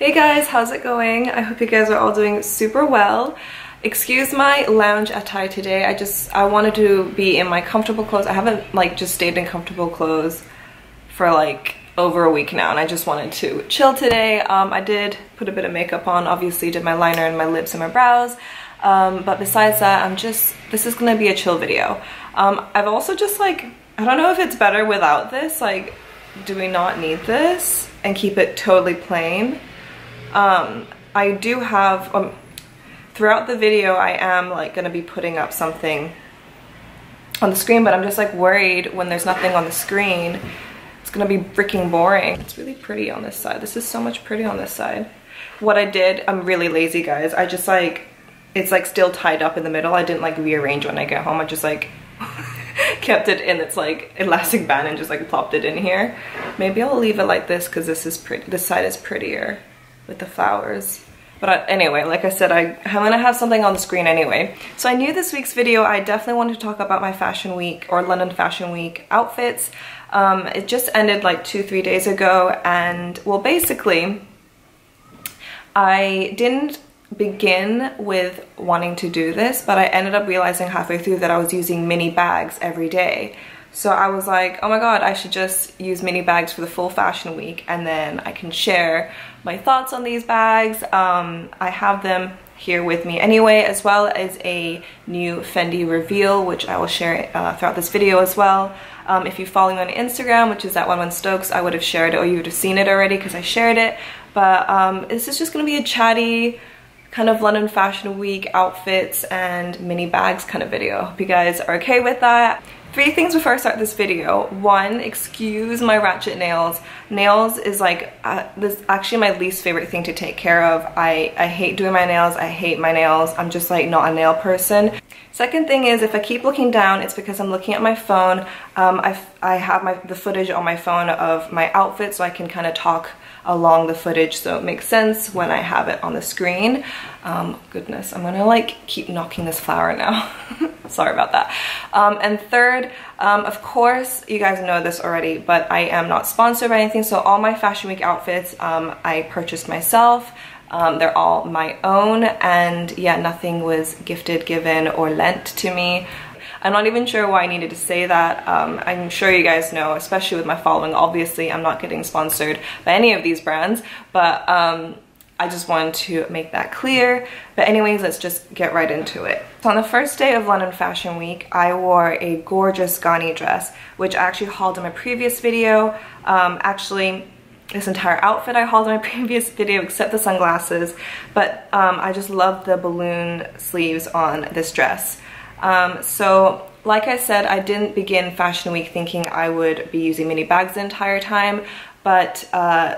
Hey guys, how's it going? I hope you guys are all doing super well. Excuse my lounge attire today. I just, I wanted to be in my comfortable clothes. I haven't like just stayed in comfortable clothes for like over a week now and I just wanted to chill today. Um, I did put a bit of makeup on, obviously did my liner and my lips and my brows. Um, but besides that, I'm just, this is gonna be a chill video. Um, I've also just like, I don't know if it's better without this, like, do we not need this? And keep it totally plain. Um, I do have, um, throughout the video, I am like gonna be putting up something on the screen, but I'm just like worried when there's nothing on the screen, it's gonna be freaking boring. It's really pretty on this side. This is so much pretty on this side. What I did, I'm really lazy guys. I just like, it's like still tied up in the middle. I didn't like rearrange when I get home. I just like kept it in its like elastic band and just like plopped it in here. Maybe I'll leave it like this because this is pretty, this side is prettier with the flowers. But anyway, like I said, I, I'm gonna have something on the screen anyway. So I knew this week's video, I definitely wanted to talk about my Fashion Week or London Fashion Week outfits. Um, it just ended like two, three days ago and well, basically, I didn't begin with wanting to do this, but I ended up realizing halfway through that I was using mini bags every day. So I was like, oh my god, I should just use mini bags for the full fashion week and then I can share my thoughts on these bags. Um, I have them here with me anyway, as well as a new Fendi reveal, which I will share uh, throughout this video as well. Um, if you follow me on Instagram, which is at Wenwen Stokes, I would have shared it or you would have seen it already because I shared it. But um, this is just gonna be a chatty, kind of London Fashion Week outfits and mini bags kind of video. Hope you guys are okay with that. Three things before I start this video. One, excuse my ratchet nails. Nails is like, uh, this actually my least favorite thing to take care of. I, I hate doing my nails, I hate my nails. I'm just like not a nail person. Second thing is if I keep looking down, it's because I'm looking at my phone. Um, I, I have my, the footage on my phone of my outfit so I can kind of talk along the footage so it makes sense when I have it on the screen. Um, goodness, I'm gonna like keep knocking this flower now. Sorry about that. Um, and third, um, of course, you guys know this already, but I am not sponsored by anything. So all my Fashion Week outfits um, I purchased myself. Um, they're all my own and yeah, nothing was gifted, given, or lent to me. I'm not even sure why I needed to say that. Um, I'm sure you guys know, especially with my following, obviously I'm not getting sponsored by any of these brands, but um, I just wanted to make that clear. But anyways, let's just get right into it. So on the first day of London Fashion Week, I wore a gorgeous Ganni dress, which I actually hauled in my previous video. Um, actually, this entire outfit I hauled in my previous video except the sunglasses, but um, I just love the balloon sleeves on this dress. Um, so like I said, I didn't begin Fashion Week thinking I would be using mini bags the entire time, but uh,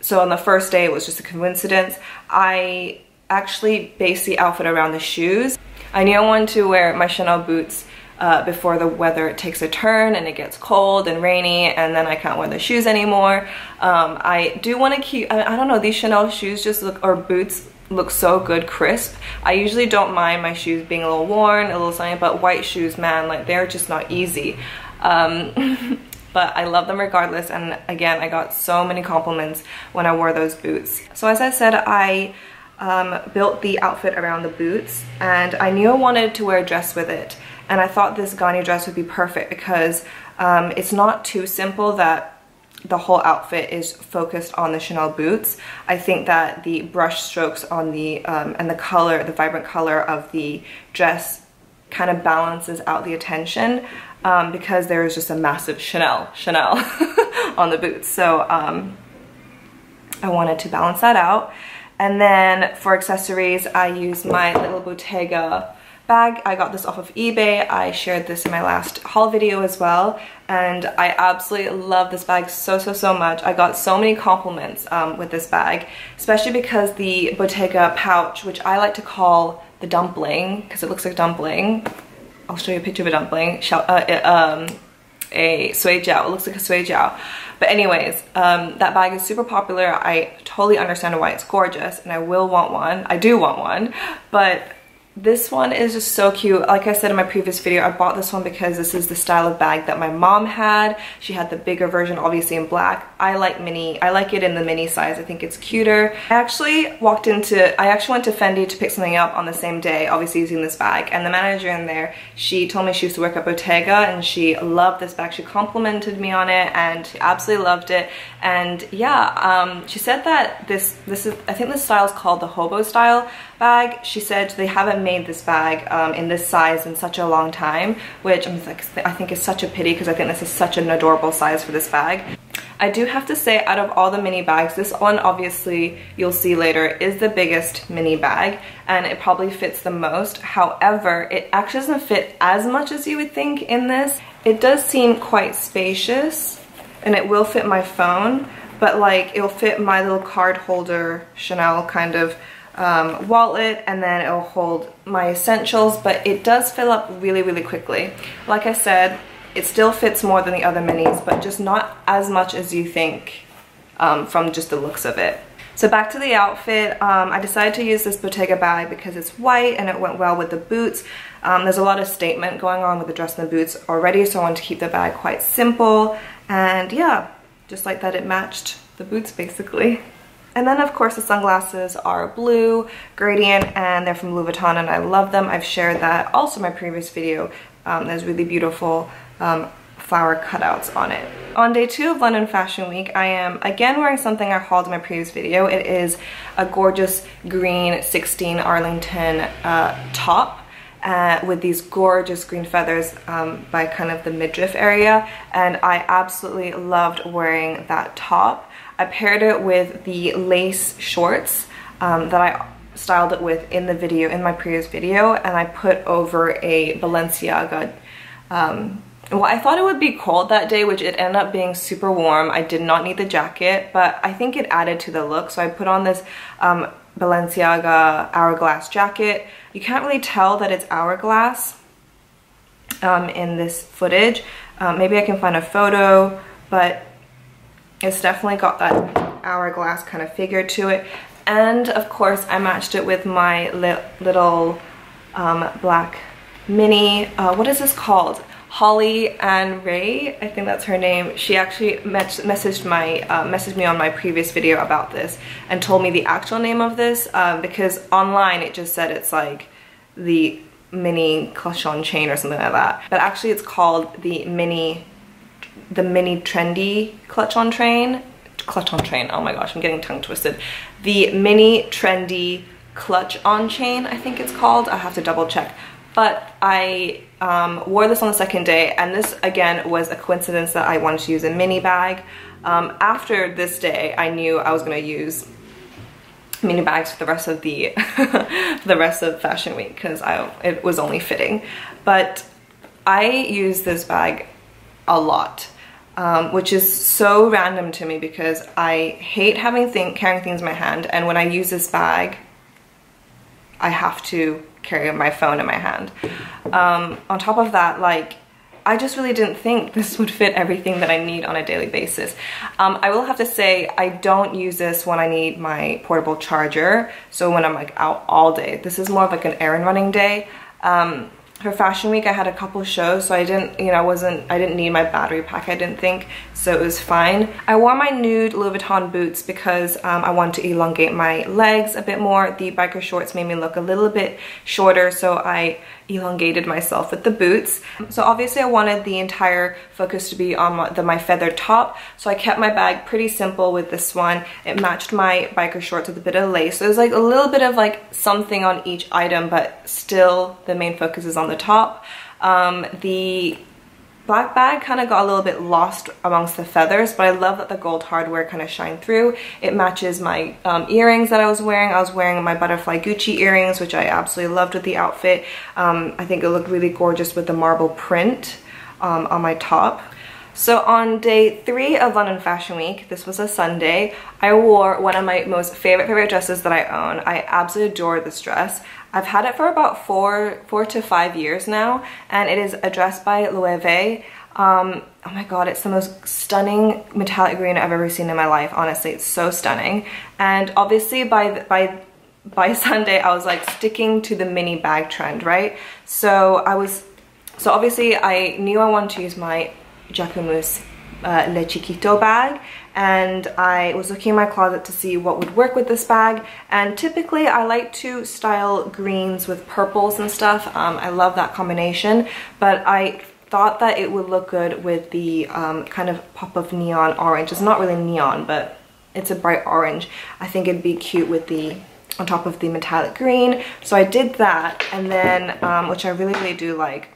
so on the first day it was just a coincidence. I actually based the outfit around the shoes. I knew I wanted to wear my Chanel boots uh, before the weather takes a turn and it gets cold and rainy and then I can't wear the shoes anymore. Um, I do want to keep, I, I, don't know, these Chanel shoes just look, or boots look so good crisp. I usually don't mind my shoes being a little worn, a little sunny, but white shoes, man, like they're just not easy. Um, but I love them regardless and again, I got so many compliments when I wore those boots. So as I said, I um, built the outfit around the boots and I knew I wanted to wear a dress with it and I thought this Ganni dress would be perfect because um, it's not too simple that the whole outfit is focused on the Chanel boots. I think that the brush strokes on the, um, and the color, the vibrant color of the dress kind of balances out the attention um, because there is just a massive Chanel, Chanel on the boots. So um, I wanted to balance that out. And then for accessories, I use my little Bottega bag. I got this off of eBay. I shared this in my last haul video as well. And I absolutely love this bag so, so, so much. I got so many compliments um, with this bag, especially because the Bottega pouch, which I like to call the dumpling, because it looks like dumpling. I'll show you a picture of a dumpling. Uh, um, a sui jiao. It looks like a sui jiao. But anyways, um, that bag is super popular. I totally understand why it's gorgeous and I will want one. I do want one, but this one is just so cute. Like I said in my previous video, I bought this one because this is the style of bag that my mom had. She had the bigger version, obviously in black. I like mini, I like it in the mini size. I think it's cuter. I actually walked into, I actually went to Fendi to pick something up on the same day, obviously using this bag. And the manager in there, she told me she used to work at Bottega and she loved this bag. She complimented me on it and she absolutely loved it. And yeah, um, she said that this, this is, I think this style is called the hobo style bag. She said they haven't made this bag um, in this size in such a long time, which I'm like, I think is such a pity because I think this is such an adorable size for this bag. I do have to say out of all the mini bags, this one obviously you'll see later is the biggest mini bag and it probably fits the most. However, it actually doesn't fit as much as you would think in this. It does seem quite spacious and it will fit my phone, but like it'll fit my little card holder Chanel kind of um, wallet and then it'll hold my essentials but it does fill up really really quickly like I said it still fits more than the other minis but just not as much as you think um, from just the looks of it so back to the outfit, um, I decided to use this Bottega bag because it's white and it went well with the boots. Um, there's a lot of statement going on with the dress and the boots already, so I wanted to keep the bag quite simple. And yeah, just like that it matched the boots basically. And then of course the sunglasses are blue, gradient, and they're from Louis Vuitton and I love them. I've shared that also my previous video. Um, there's really beautiful um, flower cutouts on it. On day two of London Fashion Week, I am again wearing something I hauled in my previous video. It is a gorgeous green 16 Arlington uh, top. Uh, with these gorgeous green feathers um, by kind of the midriff area and I absolutely loved wearing that top. I paired it with the lace shorts um, that I styled it with in the video, in my previous video, and I put over a Balenciaga um, well, I thought it would be cold that day, which it ended up being super warm. I did not need the jacket, but I think it added to the look. So I put on this um, Balenciaga hourglass jacket. You can't really tell that it's hourglass um, in this footage. Um, maybe I can find a photo, but it's definitely got that hourglass kind of figure to it. And of course, I matched it with my li little um, black mini, uh, what is this called? Holly Ann Ray, I think that's her name. She actually messaged my uh, messaged me on my previous video about this and told me the actual name of this uh, because online it just said it's like the mini clutch on chain or something like that. But actually it's called the mini the mini trendy clutch on train clutch on train oh my gosh i'm getting tongue twisted. The mini trendy clutch on chain i think it's called i have to double check. But i um, wore this on the second day and this again was a coincidence that i wanted to use a mini bag. Um, after this day i knew i was going to use mini bags for the rest of the the rest of fashion week because i it was only fitting. But i use this bag a lot um, which is so random to me because I hate having thing carrying things in my hand and when I use this bag I have to carry my phone in my hand. Um, on top of that like I just really didn't think this would fit everything that I need on a daily basis. Um, I will have to say I don't use this when I need my portable charger so when I'm like out all day. This is more of like an errand running day. Um, for fashion week I had a couple shows so I didn't you know I wasn't I didn't need my battery pack I didn't think so it was fine I wore my nude Louis Vuitton boots because um, I wanted to elongate my legs a bit more the biker shorts made me look a little bit shorter so I elongated myself with the boots. So obviously I wanted the entire focus to be on my, the, my feathered top. So I kept my bag pretty simple with this one. It matched my biker shorts with a bit of lace. So it was like a little bit of like something on each item, but still the main focus is on the top. Um, the black bag kind of got a little bit lost amongst the feathers, but I love that the gold hardware kind of shine through. It matches my um, earrings that I was wearing. I was wearing my butterfly Gucci earrings, which I absolutely loved with the outfit. Um, I think it looked really gorgeous with the marble print um, on my top. So on day three of London Fashion Week, this was a Sunday, I wore one of my most favorite, favorite dresses that I own. I absolutely adore this dress. I've had it for about four, four to five years now, and it is a dress by Loewe. Um, oh my god, it's the most stunning metallic green I've ever seen in my life, honestly. It's so stunning. And obviously by, by by Sunday, I was like sticking to the mini bag trend, right? So I was, so obviously I knew I wanted to use my Jacquemus uh, Le Chiquito bag and I was looking in my closet to see what would work with this bag and typically I like to style greens with purples and stuff. Um, I love that combination but I thought that it would look good with the um, kind of pop of neon orange. It's not really neon but it's a bright orange. I think it'd be cute with the on top of the metallic green. So I did that and then, um, which I really, really do like.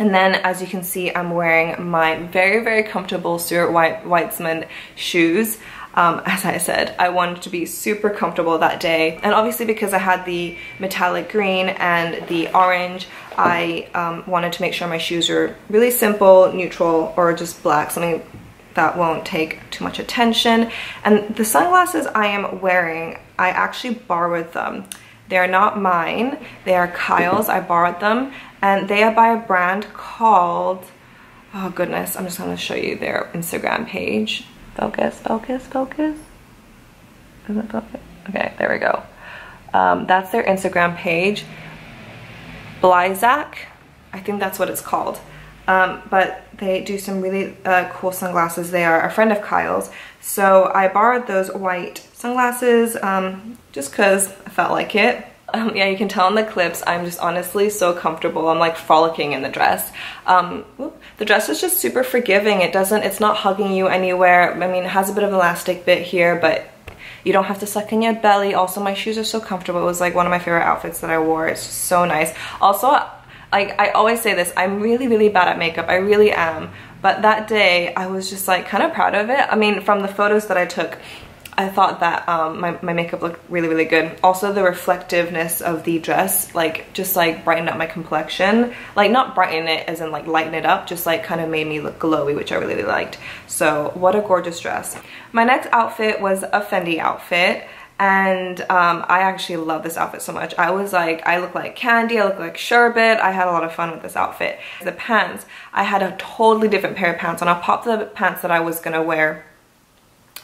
And then as you can see, I'm wearing my very, very comfortable Stuart White Weitzman shoes. Um, as I said, I wanted to be super comfortable that day. And obviously because I had the metallic green and the orange, I um, wanted to make sure my shoes were really simple, neutral, or just black, something that won't take too much attention. And the sunglasses I am wearing, I actually borrowed them. They're not mine, they are Kyle's, I borrowed them. And they are by a brand called, oh goodness, I'm just gonna show you their Instagram page. Focus, focus, focus. Is it focus? Okay, there we go. Um, that's their Instagram page. Blizac, I think that's what it's called. Um, but they do some really uh, cool sunglasses. They are a friend of Kyle's. So I borrowed those white sunglasses um, just because I felt like it. Um, yeah, you can tell in the clips, I'm just honestly so comfortable. I'm like frolicking in the dress. Um, the dress is just super forgiving. It doesn't, it's not hugging you anywhere. I mean, it has a bit of elastic bit here, but you don't have to suck in your belly. Also, my shoes are so comfortable. It was like one of my favorite outfits that I wore. It's so nice. Also, like I always say this, I'm really, really bad at makeup. I really am. But that day, I was just like kind of proud of it. I mean, from the photos that I took, I thought that um, my, my makeup looked really, really good. Also, the reflectiveness of the dress, like, just like brightened up my complexion. Like, not brighten it as in like lighten it up, just like kind of made me look glowy, which I really, really liked. So, what a gorgeous dress. My next outfit was a Fendi outfit and um, I actually love this outfit so much. I was like, I look like candy, I look like sherbet. I had a lot of fun with this outfit. The pants, I had a totally different pair of pants and I'll pop the pants that I was gonna wear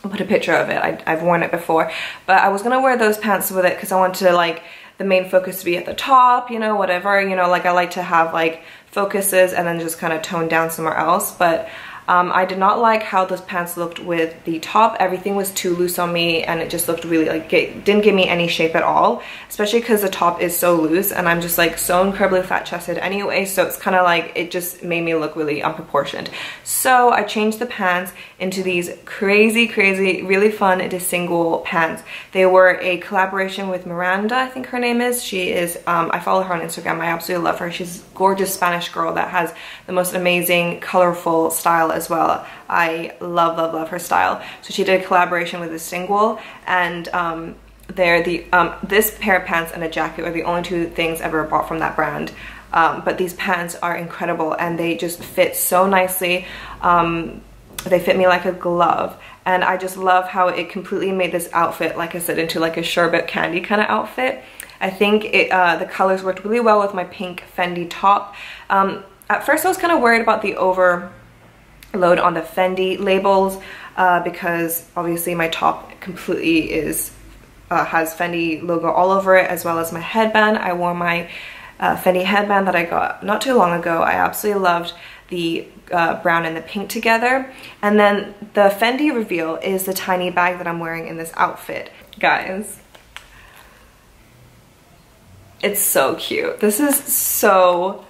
I'll put a picture of it. I, have worn it before, but I was gonna wear those pants with it because I wanted to like the main focus to be at the top, you know, whatever, you know, like I like to have like focuses and then just kind of tone down somewhere else. But um, I did not like how those pants looked with the top. Everything was too loose on me and it just looked really like, it didn't give me any shape at all, especially because the top is so loose and I'm just like so incredibly fat chested anyway. So it's kind of like, it just made me look really unproportioned. So I changed the pants into these crazy, crazy, really fun Desigual pants. They were a collaboration with Miranda, I think her name is. She is, um, I follow her on Instagram. I absolutely love her. She's a gorgeous Spanish girl that has the most amazing, colorful style as well. I love, love, love her style. So she did a collaboration with Desigual and um, they're the, um, this pair of pants and a jacket are the only two things ever bought from that brand. Um, but these pants are incredible and they just fit so nicely. Um, they fit me like a glove and I just love how it completely made this outfit, like I said, into like a sherbet candy kind of outfit. I think it, uh, the colors worked really well with my pink Fendi top. Um, at first I was kind of worried about the over load on the Fendi labels uh, because obviously my top completely is uh, has Fendi logo all over it as well as my headband. I wore my uh, Fendi headband that I got not too long ago. I absolutely loved the uh, brown and the pink together. And then the Fendi reveal is the tiny bag that I'm wearing in this outfit. Guys, it's so cute. This is so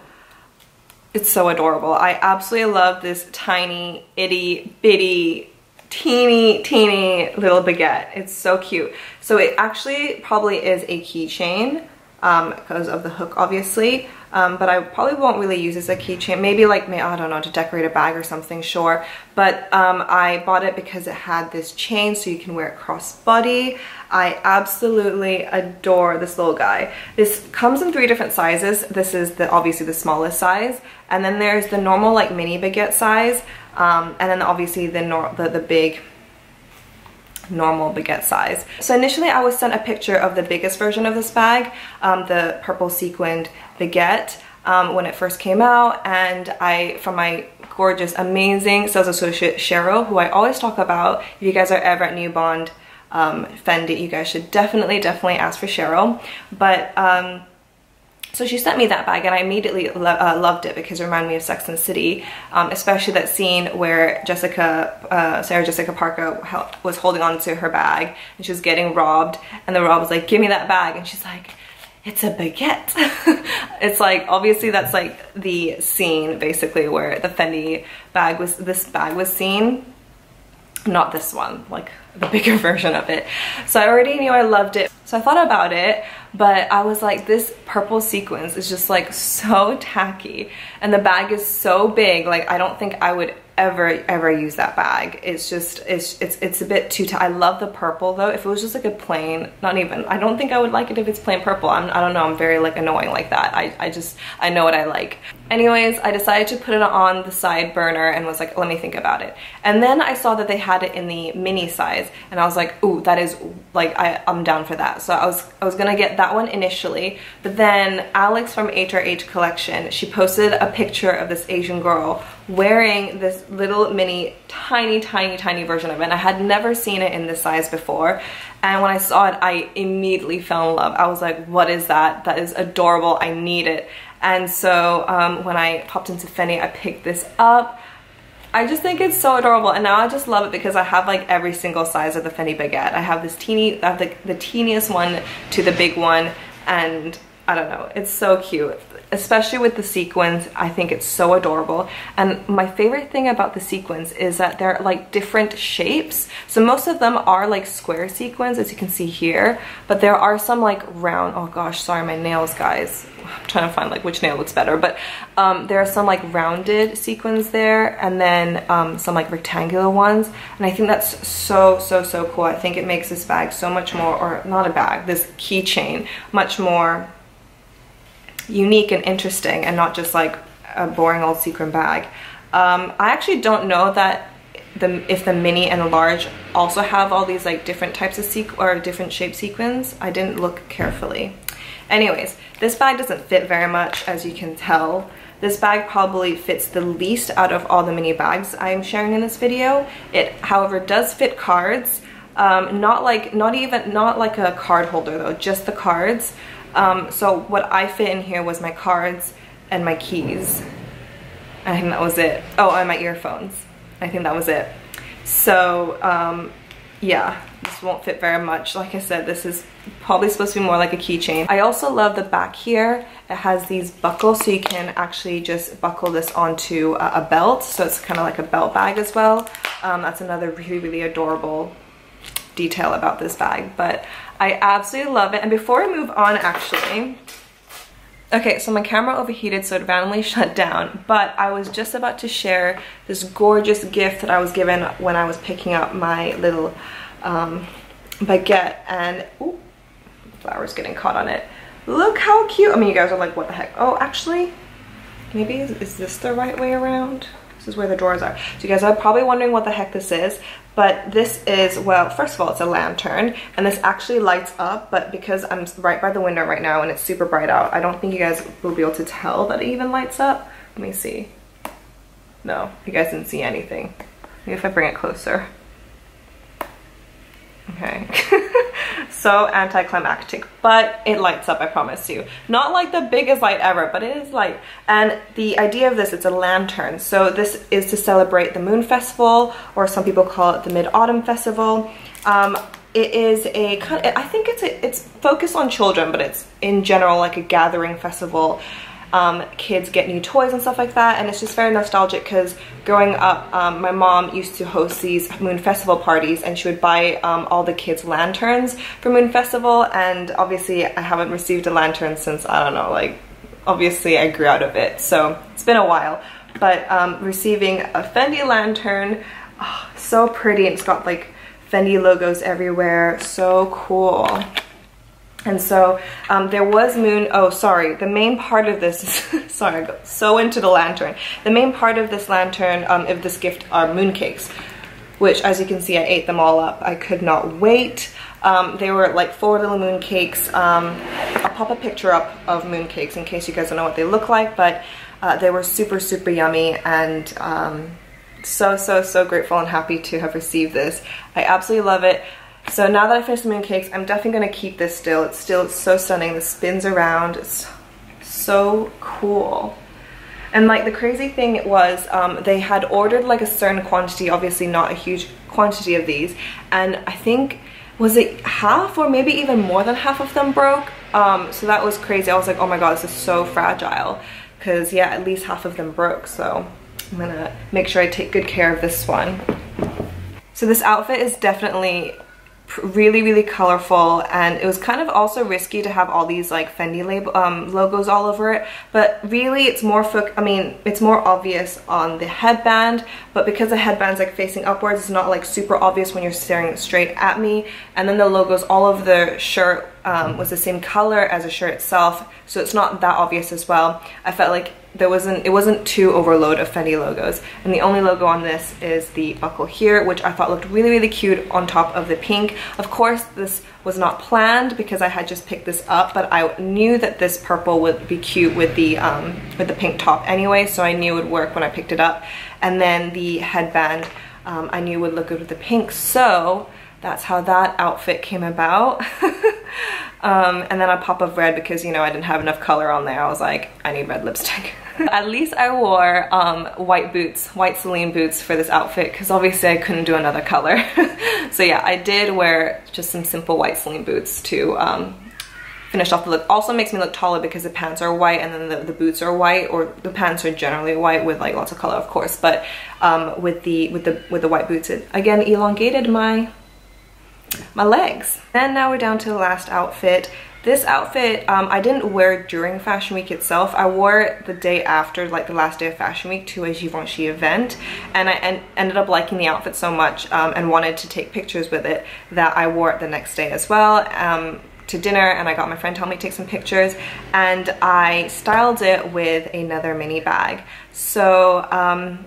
it's so adorable. I absolutely love this tiny, itty, bitty, teeny, teeny little baguette. It's so cute. So it actually probably is a keychain um, because of the hook, obviously. Um, but I probably won't really use as a keychain. Maybe like, I don't know, to decorate a bag or something, sure. But um, I bought it because it had this chain so you can wear it crossbody. I absolutely adore this little guy. This comes in three different sizes. This is the obviously the smallest size. And then there's the normal like mini baguette size. Um, and then obviously the, the, the big normal baguette size. So initially I was sent a picture of the biggest version of this bag, um, the purple sequined baguette um, when it first came out and I, from my gorgeous, amazing sales associate Cheryl, who I always talk about if you guys are ever at New Bond um, Fendi, you guys should definitely, definitely ask for Cheryl. But um, so she sent me that bag and I immediately lo uh, loved it because it reminded me of Sex and the City, um, especially that scene where Jessica, uh, Sarah Jessica Parker was holding on to her bag and she was getting robbed and the rob was like, give me that bag. And she's like, it's a baguette. it's like, obviously that's like the scene basically where the Fendi bag was, this bag was seen. Not this one, like the bigger version of it. So I already knew I loved it. So I thought about it, but I was like, this purple sequence is just like so tacky. And the bag is so big, like I don't think I would ever ever use that bag. It's just it's it's it's a bit too tight i love the purple though. If it was just like a plain not even i don't think i would like it if it's plain purple. I'm, i don't know. I'm very like annoying like that. I i just i know what i like. Anyways i decided to put it on the side burner and was like let me think about it. And then i saw that they had it in the mini size and i was like ooh that is like i i'm down for that. So i was i was gonna get that one initially but then alex from hrh collection she posted a picture of this asian girl wearing this little mini tiny tiny tiny version of it and I had never seen it in this size before and when I saw it I immediately fell in love. I was like what is that? That is adorable. I need it. And so um, when I popped into Fendi I picked this up I just think it's so adorable and now I just love it because I have like every single size of the Fendi baguette. I have this teeny I have the, the teeniest one to the big one and I don't know, it's so cute especially with the sequins i think it's so adorable. And my favorite thing about the sequins is that they're like different shapes. So most of them are like square sequins as you can see here but there are some like round oh gosh sorry my nails guys. I'm trying to find like which nail looks better but um, there are some like rounded sequins there and then um, some like rectangular ones. And i think that's so so so cool. I think it makes this bag so much more or not a bag this keychain much more unique and interesting and not just like a boring old sequin bag. Um, I actually don't know that the if the mini and the large also have all these like different types of sequ or different shape sequins. I didn't look carefully. Anyways, this bag doesn't fit very much as you can tell. This bag probably fits the least out of all the mini bags I'm sharing in this video. It, however, does fit cards. Um, not like, not even, not like a card holder though, just the cards. Um, so what I fit in here was my cards and my keys. I think that was it. Oh, and my earphones. I think that was it. So, um, yeah, this won't fit very much. Like I said, this is probably supposed to be more like a keychain. I also love the back here. It has these buckles so you can actually just buckle this onto a, belt. So it's kind of like a belt bag as well. Um, that's another really, really adorable detail about this bag. But I absolutely love it. And before I move on actually, Okay, so my camera overheated so it randomly shut down, but I was just about to share this gorgeous gift that I was given when I was picking up my little um, baguette and, ooh, flowers getting caught on it. Look how cute. I mean, you guys are like, what the heck? Oh, actually, maybe is, is this the right way around? This is where the drawers are. So you guys are probably wondering what the heck this is, but this is, well, first of all, it's a lantern, and this actually lights up, but because I'm right by the window right now and it's super bright out, I don't think you guys will be able to tell that it even lights up. Let me see. No, you guys didn't see anything. Maybe if I bring it closer. Okay. so anticlimactic, but it lights up, I promise you. Not like the biggest light ever, but it is light. And the idea of this, it's a lantern. So this is to celebrate the Moon Festival, or some people call it the Mid-Autumn Festival. Um, it is a kind of, I think it's a, it's focused on children, but it's in general like a gathering festival um, kids get new toys and stuff like that and it's just very nostalgic because growing up um, my mom used to host these moon festival parties and she would buy um, all the kids lanterns for moon festival and obviously I haven't received a lantern since I don't know like obviously I grew out of it so it's been a while. But um, receiving a Fendi lantern oh, so pretty and it's got like Fendi logos everywhere so cool and so um, there was moon, oh sorry, the main part of this, sorry I got so into the lantern. The main part of this lantern, um, of this gift are moon cakes, which as you can see I ate them all up. I could not wait. Um, they were like four little moon cakes. Um, I'll pop a picture up of moon cakes in case you guys don't know what they look like, but uh, they were super, super yummy and um, so, so, so grateful and happy to have received this. I absolutely love it So now that I finished the mooncakes, I'm definitely gonna keep this still. It's still so stunning. The spins around. It's so cool. And like the crazy thing was um, they had ordered like a certain quantity, obviously not a huge quantity of these. And I think, was it half or maybe even more than half of them broke? Um, so that was crazy. I was like, oh my God, this is so fragile. Cause yeah, at least half of them broke. So I'm gonna make sure I take good care of this one. So this outfit is definitely really really colorful and it was kind of also risky to have all these like Fendi label um, logos all over it but really it's more I mean it's more obvious on the headband but because the headband's like facing upwards it's not like super obvious when you're staring straight at me and then the logos all of the shirt um, was the same color as the shirt itself so it's not that obvious as well. I felt like there wasn't it wasn't too overload of Fendi logos. And the only logo on this is the buckle here which I thought looked really really cute on top of the pink. Of course this was not planned because I had just picked this up but I knew that this purple would be cute with the um, with the pink top anyway so I knew it would work when I picked it up. And then the headband um, I knew would look good with the pink. So that's how that outfit came about um, and then a pop of red because you know I didn't have enough color on there I was like I need red lipstick At least I wore um, white boots, white Celine boots for this outfit because obviously I couldn't do another color. so yeah, I did wear just some simple white Celine boots to um, finish off the look. Also makes me look taller because the pants are white and then the, the boots are white or the pants are generally white with like lots of color of course. But um, with the with the with the white boots it again elongated my my legs. And now we're down to the last outfit. This outfit, um, I didn't wear during Fashion Week itself. I wore it the day after, like the last day of Fashion Week to a Givenchy event. And I en ended up liking the outfit so much um, and wanted to take pictures with it that I wore it the next day as well. Um, to dinner and I got my friend to help me take some pictures and I styled it with another mini bag. So um,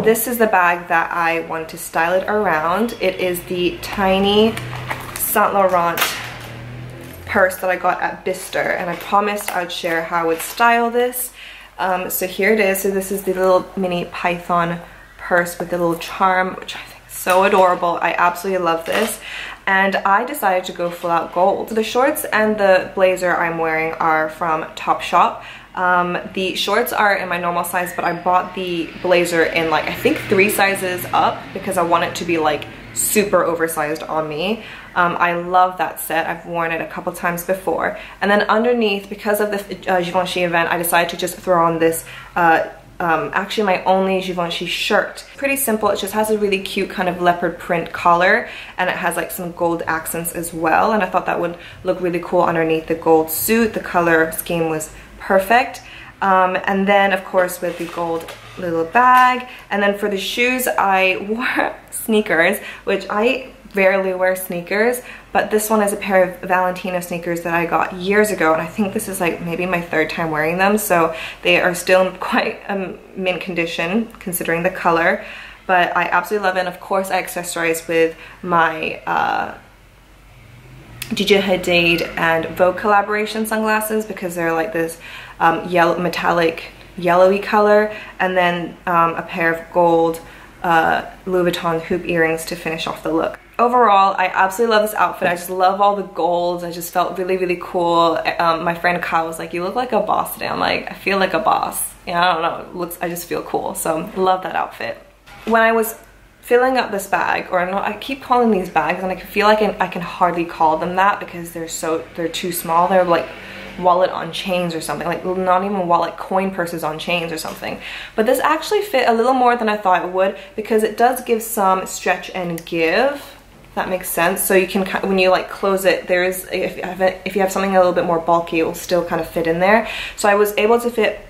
this is the bag that I want to style it around. It is the tiny Saint Laurent purse that I got at Bicester and I promised I'd share how I would style this. Um, so here it is. So this is the little mini python purse with the little charm, which I think is so adorable. I absolutely love this. And I decided to go full out gold. The shorts and the blazer I'm wearing are from Topshop. Um, the shorts are in my normal size, but I bought the blazer in like, I think three sizes up because I want it to be like super oversized on me. Um, I love that set. I've worn it a couple times before. And then underneath, because of the uh, Givenchy event, I decided to just throw on this uh, um, actually my only Givenchy shirt. Pretty simple, it just has a really cute kind of leopard print collar and it has like some gold accents as well and I thought that would look really cool underneath the gold suit. The color scheme was perfect. Um, and then of course with the gold little bag. And then for the shoes, I wore sneakers, which I rarely wear sneakers, but this one is a pair of Valentino sneakers that I got years ago, and I think this is like maybe my third time wearing them, so they are still in quite a mint condition considering the color, but I absolutely love it, and of course I accessorize with my uh, Gigi Hadid and Vogue collaboration sunglasses because they're like this um, yellow metallic yellowy color and then um, a pair of gold uh, Louis Vuitton hoop earrings to finish off the look. Overall, I absolutely love this outfit. I just love all the golds. I just felt really, really cool. Um, my friend Kyle was like, you look like a boss today. I'm like, I feel like a boss. Yeah, I don't know. It looks, I just feel cool. So love that outfit. When I was filling up this bag, or not, I keep calling these bags and I can feel like I can hardly call them that because they're so, they're too small. They're like wallet on chains or something like not even wallet coin purses on chains or something. But this actually fit a little more than I thought it would because it does give some stretch and give that makes sense. So you can when you like close it there's if you have, if you have something a little bit more bulky it will still kind of fit in there. So I was able to fit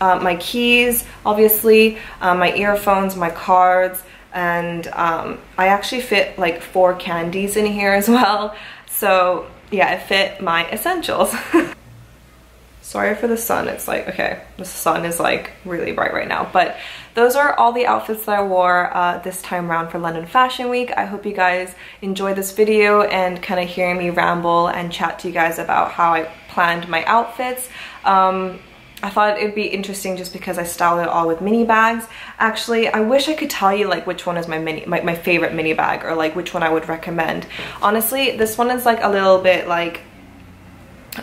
uh, my keys obviously uh, my earphones my cards and um, I actually fit like four candies in here as well. So yeah it fit my essentials sorry for the sun it's like okay the sun is like really bright right now but those are all the outfits that I wore uh, this time around for London Fashion Week I hope you guys enjoy this video and kind of hearing me ramble and chat to you guys about how I planned my outfits um, I thought it'd be interesting just because I styled it all with mini bags. Actually, I wish I could tell you like which one is my mini, my, my favorite mini bag or like which one I would recommend. Honestly, this one is like a little bit like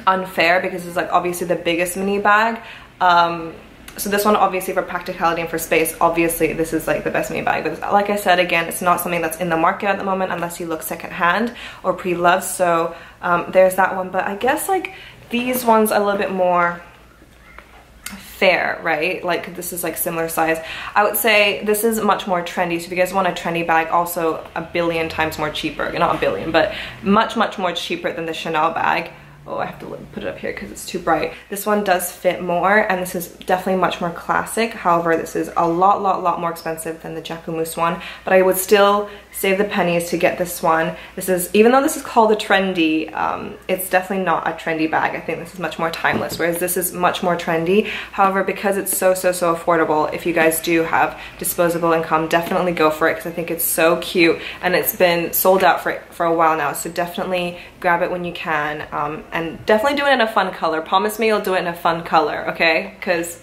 unfair because it's like obviously the biggest mini bag. Um, so this one obviously for practicality and for space obviously this is like the best mini bag but like I said again it's not something that's in the market at the moment unless you look secondhand or pre-loved so um, there's that one but I guess like these ones a little bit more fair, right? Like this is like similar size. I would say this is much more trendy. So if you guys want a trendy bag, also a billion times more cheaper. Not a billion, but much, much more cheaper than the Chanel bag oh I have to put it up here because it's too bright. This one does fit more and this is definitely much more classic. However this is a lot lot lot more expensive than the Jacquemus one but I would still save the pennies to get this one this is even though this is called a trendy um, it's definitely not a trendy bag I think this is much more timeless whereas this is much more trendy however because it's so so so affordable if you guys do have disposable income definitely go for it because I think it's so cute and it's been sold out for for a while now so definitely grab it when you can um, and definitely do it in a fun color. Promise me you'll do it in a fun color, okay? Because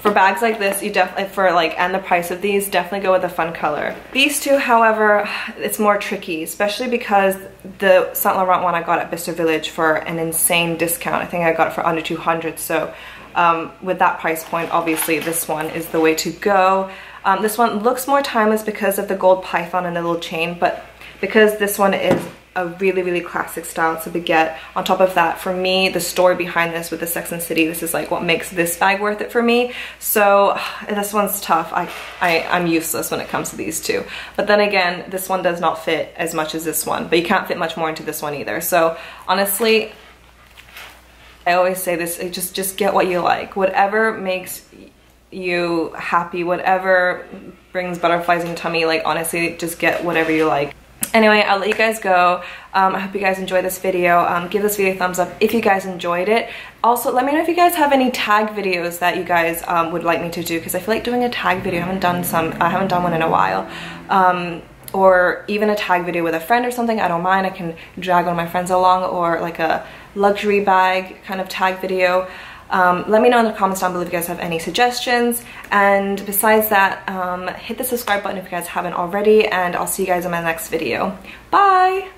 for bags like this, you definitely, for like, and the price of these, definitely go with a fun color. These two, however, it's more tricky, especially because the Saint Laurent one I got at Bicester Village for an insane discount. I think I got it for under 200, so um, with that price point, obviously this one is the way to go. Um, this one looks more timeless because of the gold python and the little chain, but because this one is a really, really classic style to get. On top of that, for me, the story behind this with the Sex and City, this is like what makes this bag worth it for me. So this one's tough. I, I, I'm useless when it comes to these two. But then again, this one does not fit as much as this one, but you can't fit much more into this one either. So honestly, I always say this, just, just get what you like. Whatever makes you happy, whatever brings butterflies in your tummy, like honestly, just get whatever you like anyway i'll let you guys go. Um, i hope you guys enjoyed this video. Um, give this video a thumbs up if you guys enjoyed it. Also let me know if you guys have any tag videos that you guys um, would like me to do because i feel like doing a tag video i haven't done some i haven't done one in a while. Um, or even a tag video with a friend or something i don't mind. I can drag one of my friends along or like a luxury bag kind of tag video um, let me know in the comments down below if you guys have any suggestions. And besides that, um, hit the subscribe button if you guys haven't already, and I'll see you guys in my next video. Bye!